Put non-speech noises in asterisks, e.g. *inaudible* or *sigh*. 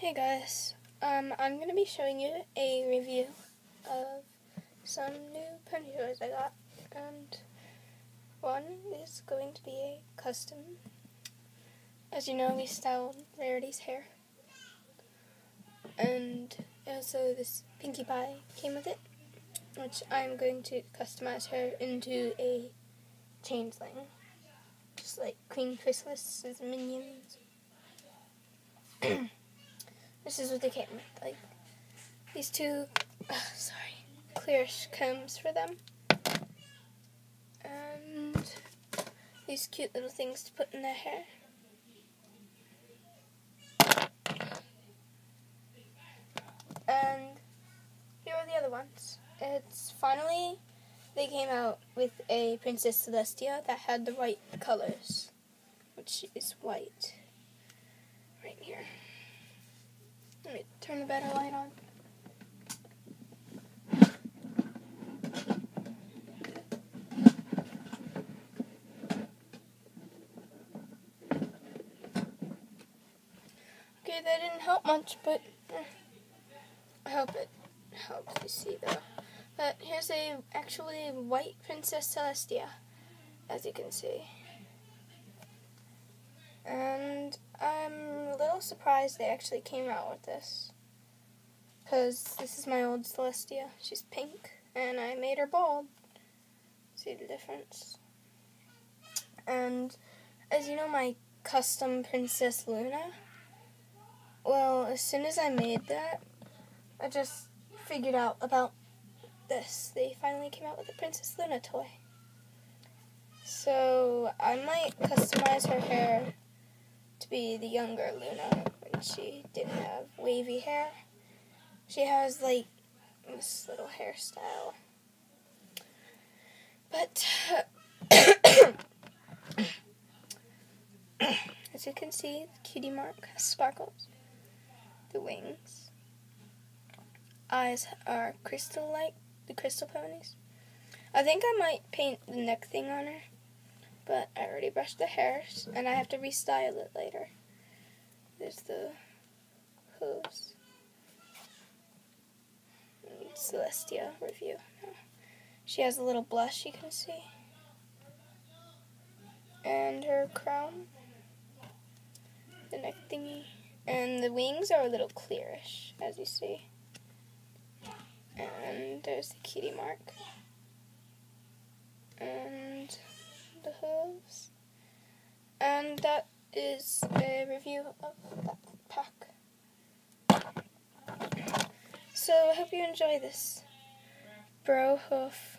Hey guys, um, I'm going to be showing you a review of some new pony toys I got, and one is going to be a custom. As you know, we styled Rarity's hair, and also this Pinkie Pie came with it, which I'm going to customize her into a changeling, just like Queen Chrysalis's minions. This is what they came with. Like these two, *sighs* sorry, clearish combs for them, and these cute little things to put in their hair. And here are the other ones. It's finally they came out with a Princess Celestia that had the right colors, which is white right here. Let me turn the better light on. Okay, that didn't help much, but eh, I hope it helps you see though. But here's a actually white Princess Celestia, as you can see. And I'm a little surprised they actually came out with this. Because this is my old Celestia. She's pink, and I made her bald. See the difference? And as you know, my custom Princess Luna. Well, as soon as I made that, I just figured out about this. They finally came out with a Princess Luna toy. So I might customize her hair to be the younger Luna when she didn't have wavy hair. She has like this little hairstyle. But *coughs* as you can see, the cutie mark has sparkles. The wings. Eyes are crystal like the crystal ponies. I think I might paint the neck thing on her but I already brushed the hair and I have to restyle it later. There's the hooves. Celestia review. She has a little blush you can see. And her crown. The neck thingy. And the wings are a little clearish, as you see. And there's the kitty mark. And the hooves. And that is a review of that So I hope you enjoy this. Bro hoof